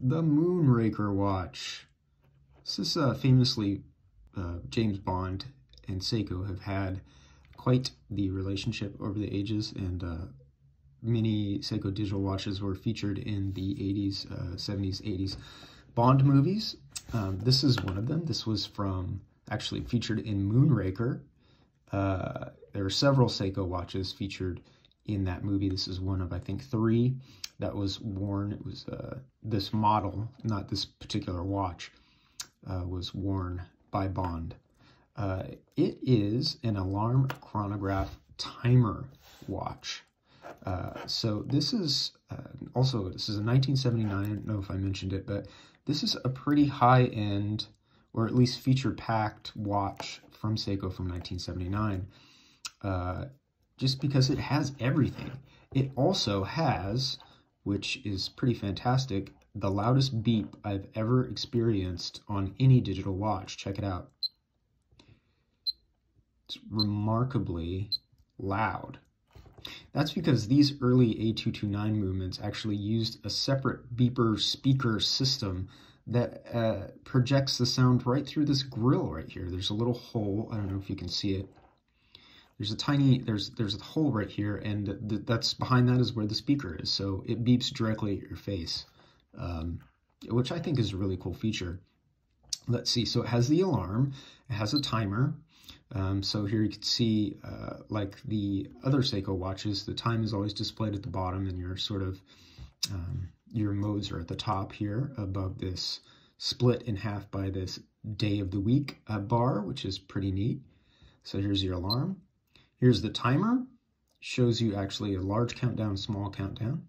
the Moonraker watch. This is uh, famously uh, James Bond and Seiko have had quite the relationship over the ages, and uh, many Seiko digital watches were featured in the 80s, 70s, 80s Bond movies. Um, this is one of them. This was from actually featured in Moonraker. Uh, there are several Seiko watches featured in that movie. This is one of, I think, three that was worn. It was uh, this model, not this particular watch, uh, was worn by Bond. Uh, it is an alarm chronograph timer watch. Uh, so this is uh, also, this is a 1979, I don't know if I mentioned it, but this is a pretty high-end, or at least feature-packed watch from Seiko from 1979, uh, just because it has everything. It also has, which is pretty fantastic, the loudest beep I've ever experienced on any digital watch. Check it out. It's remarkably loud. That's because these early A229 movements actually used a separate beeper speaker system that uh, projects the sound right through this grill right here. There's a little hole. I don't know if you can see it. There's a tiny, there's there's a hole right here, and th that's behind that is where the speaker is. So it beeps directly at your face, um, which I think is a really cool feature. Let's see. So it has the alarm. It has a timer. Um, so here you can see, uh, like the other Seiko watches, the time is always displayed at the bottom and your sort of, um, your modes are at the top here above this split in half by this day of the week uh, bar, which is pretty neat. So here's your alarm. Here's the timer. Shows you actually a large countdown, small countdown.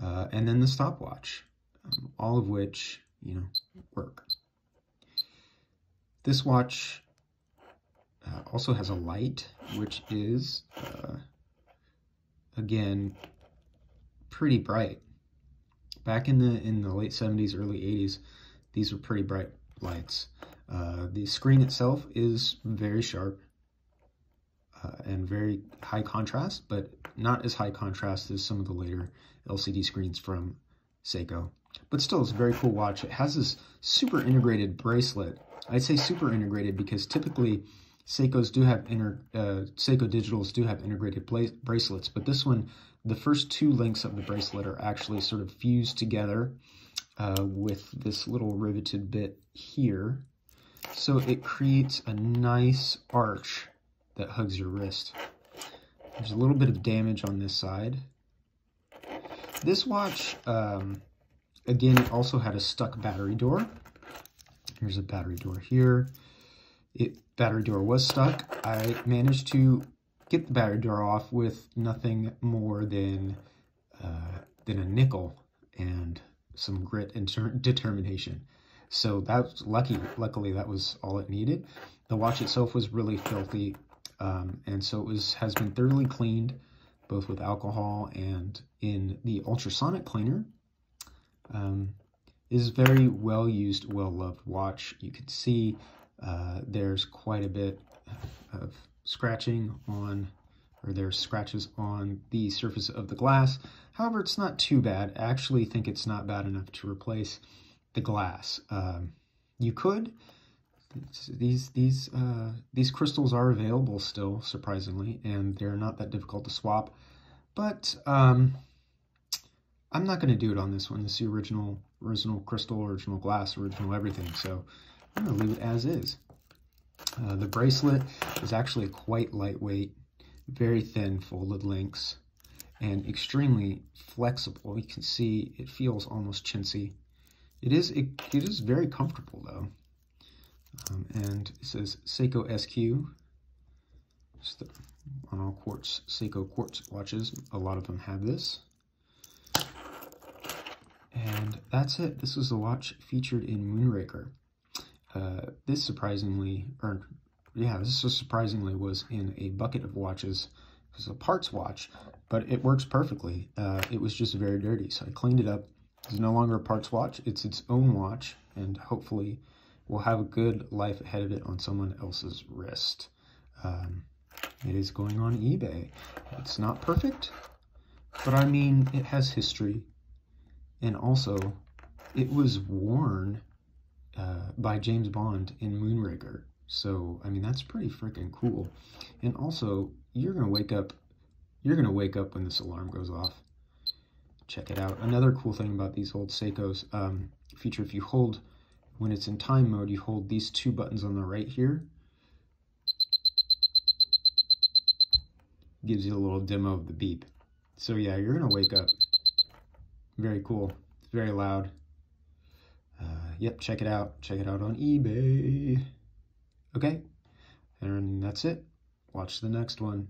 Uh, and then the stopwatch, um, all of which, you know, work. This watch uh, also has a light, which is, uh, again, pretty bright. Back in the in the late 70s, early 80s, these were pretty bright lights. Uh, the screen itself is very sharp uh, and very high contrast, but not as high contrast as some of the later LCD screens from Seiko. But still, it's a very cool watch. It has this super integrated bracelet. I'd say super integrated because typically Seiko's do have inter, uh, Seiko Digitals do have integrated bracelets, but this one, the first two links of the bracelet are actually sort of fused together uh, with this little riveted bit here. So it creates a nice arch that hugs your wrist. There's a little bit of damage on this side. This watch, um, again, also had a stuck battery door. Here's a battery door here it battery door was stuck. I managed to get the battery door off with nothing more than uh, than a nickel and some grit and determination. So that's lucky. Luckily, that was all it needed. The watch itself was really filthy, um, and so it was has been thoroughly cleaned, both with alcohol and in the ultrasonic cleaner. Um, is very well used, well loved watch. You can see uh, there's quite a bit of scratching on, or there's scratches on the surface of the glass. However, it's not too bad. I actually think it's not bad enough to replace the glass. Um, you could. These these uh, these crystals are available still, surprisingly, and they're not that difficult to swap. But um, I'm not going to do it on this one. This is the original original crystal, original glass, original everything. So I'm going to leave it as is. Uh, the bracelet is actually quite lightweight, very thin folded links, and extremely flexible. You can see it feels almost chintzy. It is it, it is very comfortable though. Um, and it says Seiko SQ. On all quartz Seiko quartz watches, a lot of them have this. And that's it. This is the watch featured in Moonraker. Uh, this surprisingly, or yeah, this surprisingly was in a bucket of watches. It was a parts watch, but it works perfectly. Uh, it was just very dirty, so I cleaned it up. It's no longer a parts watch. It's its own watch, and hopefully will have a good life ahead of it on someone else's wrist. Um, it is going on eBay. It's not perfect, but I mean, it has history, And also, it was worn uh, by James Bond in Moonraker. So, I mean, that's pretty freaking cool. And also, you're going to wake up, you're going to wake up when this alarm goes off. Check it out. Another cool thing about these old Seikos um, feature, if you hold, when it's in time mode, you hold these two buttons on the right here. Gives you a little demo of the beep. So yeah, you're to wake up. Very cool. It's very loud. Uh, yep, check it out. Check it out on eBay. Okay, and that's it. Watch the next one.